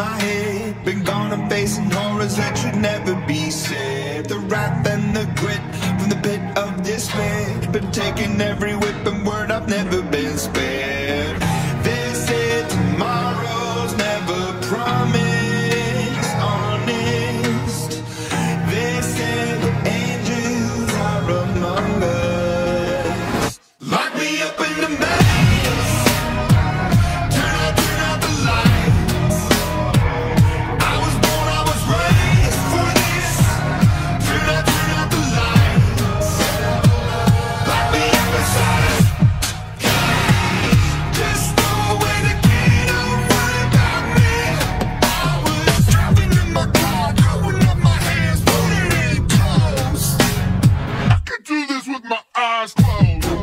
my head. Been gone and facing horrors that should never be said. The wrath and the grit from the pit of despair. Been taking every whip and word I've never been spared. This is tomorrow's never promised. Lock me up in the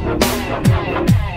Yeah.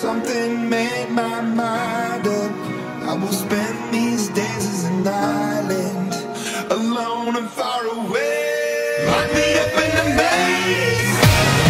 something made my mind up. I will spend these days as an island, alone and far away. Light me up in the maze.